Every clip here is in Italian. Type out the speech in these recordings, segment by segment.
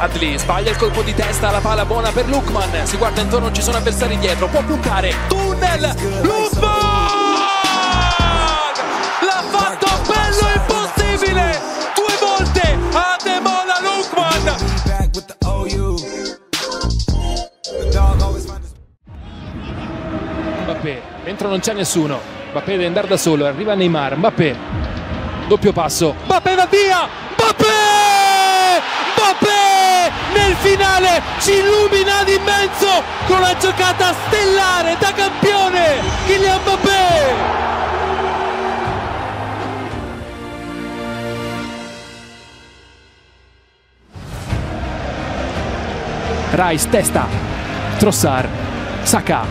Adli sbaglia il colpo di testa, la palla buona per Lukman. Si guarda intorno, ci sono avversari dietro, può puntare. Tunnel! Lukman! L'ha fatto bello impossibile! Due volte Lukman! always find his Mbappé, dentro non c'è nessuno. Mbappé deve andare da solo, arriva Neymar, Mbappé. Doppio passo. Mbappé va via! Mbappé! Finale ci illumina d'immenso con la giocata stellare da campione Kylian Mbappé! Rice, testa, Trossard, Saka,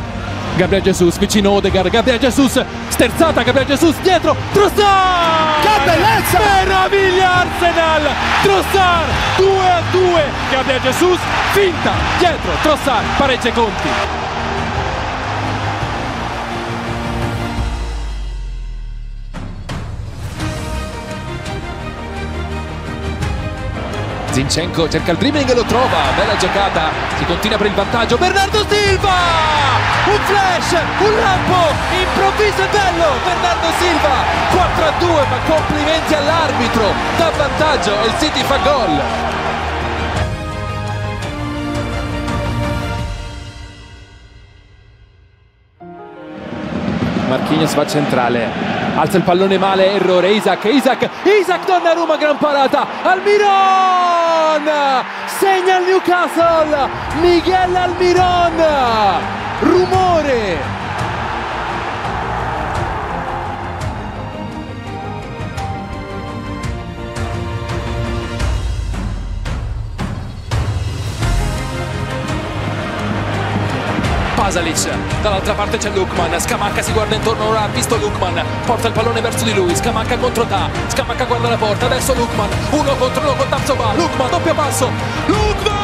Gabriel Jesus vicino Odegaard, Gabriel Jesus, sterzata, Gabriel Jesus dietro, Trossard! Che bellezza! Meraviglia Arsenal! Trossard 2 a 2, Gabriel Jesus, finta, dietro, Trossard, pareggia conti. Zinchenko cerca il dribbling e lo trova, bella giocata, si continua per il vantaggio, Bernardo Silva! Un flash, un lampo, improvviso e bello, Bernardo Silva, 4 a 2, ma complimenti all'arbitro, dà vantaggio e il City fa gol. Marquinhos va centrale, alza il pallone male, errore, Isaac, Isaac, Isaac Donnarumma, gran parata, Almiron! Segna il Newcastle, Miguel Almiron! Rumore! Pasalic, dall'altra parte c'è Lukman, Scamacca si guarda intorno, ora ha visto Lukman, porta il pallone verso di lui, Scamacca contro Da, Scamacca guarda la porta, adesso Lukman, uno contro uno con Tapsoba, Lukman, doppio passo, Lukman!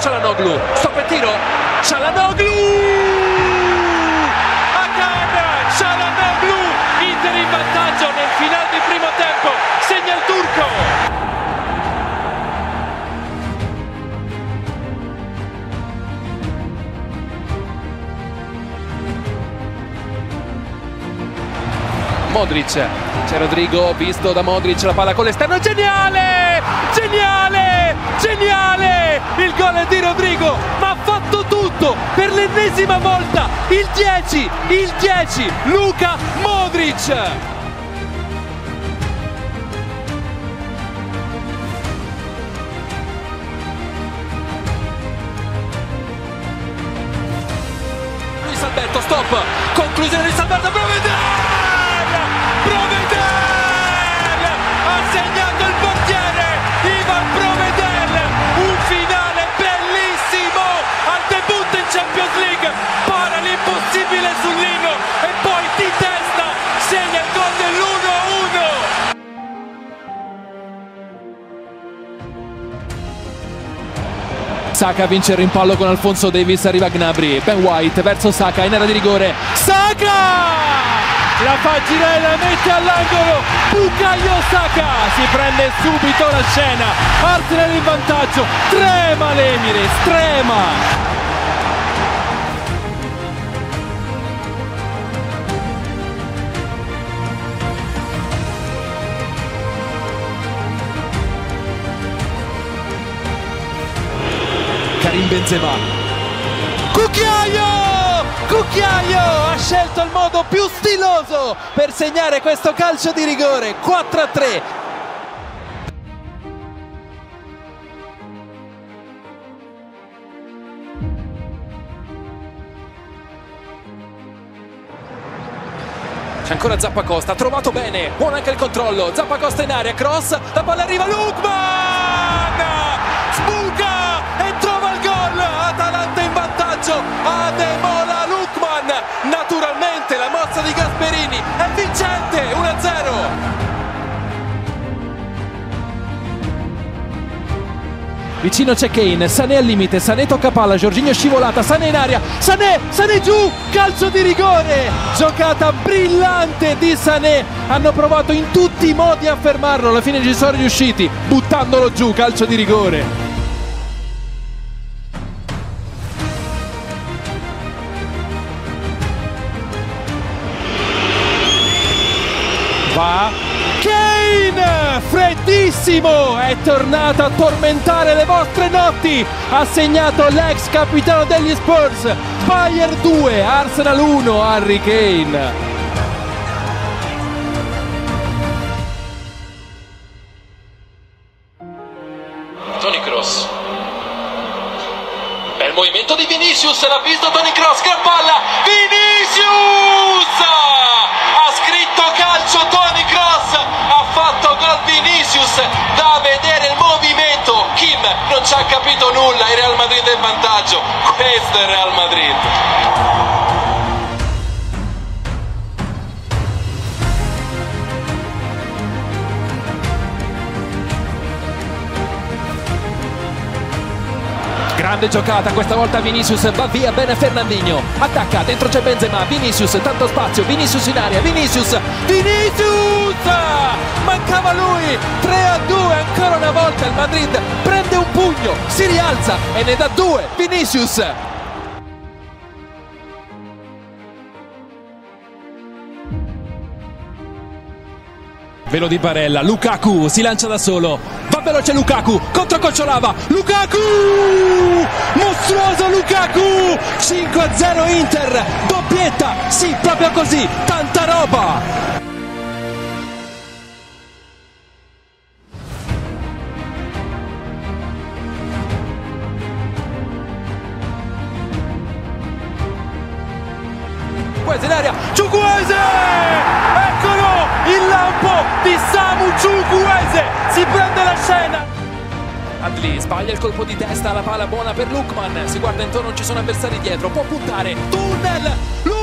Cialanoglu, stop e tiro, Cialanoglu! Modric, c'è Rodrigo, visto da Modric, la palla con l'esterno, geniale! Geniale! Geniale! Il gol di Rodrigo, ma ha fatto tutto per l'ennesima volta! Il 10, il 10, Luca Modric! Alberto, stop! Conclusione di Salberto, Provedel! Saka vince il rimpallo con Alfonso Davis, arriva Gnabry, Ben White verso Saka in area di rigore, Saka! La fa girare, la mette all'angolo, Bucaio Saka. Si prende subito la scena, Arsenal in vantaggio, trema l'Emirates, trema! Karim Benzema. Cucchiaio! Cucchiaio ha scelto il modo più stiloso per segnare questo calcio di rigore. 4 a 3. C'è ancora Zappacosta, trovato bene, buon anche il controllo. Zappacosta in aria, cross, la palla arriva Lukman! In vantaggio, Ademola Lukman. Naturalmente la mossa di Gasperini è vincente 1-0 Vicino c'è Kane, Sané al limite, Sané tocca palla, Giorginio scivolata, Sané in aria, Sané, Sané giù, calcio di rigore, giocata brillante di Sané, hanno provato in tutti i modi a fermarlo, alla fine ci sono riusciti, buttandolo giù, calcio di rigore. Va Kane, freddissimo, è tornato a tormentare le vostre notti. Ha segnato l'ex capitano degli Spurs. Bayern 2, Arsenal 1, Harry Kane. Tony Cross. Bel movimento di Vinicius, l'ha visto Tony Cross, gran palla. Vinicius! Ci ha capito nulla, il Real Madrid è in vantaggio. Questo è il Real Madrid. Grande giocata, questa volta Vinicius va via bene Fernandinho. Attacca, dentro c'è Benzema, Vinicius, tanto spazio, Vinicius in aria, Vinicius, Vinicius! Mancava lui, 3 a 2 ancora una volta il Madrid prende un pugno, si rialza e ne dà due, Vinicius! Velo di Barella, Lukaku si lancia da solo, va veloce Lukaku, contro Cocciolava, Lukaku! Mostruoso Lukaku! 5-0 Inter, doppietta, sì, proprio così, tanta roba! Di Samu Ciukwueze! Si prende la scena! Adli sbaglia il colpo di testa, la palla buona per Lukman, si guarda intorno, ci sono avversari dietro, può puntare, tunnel, Lukman!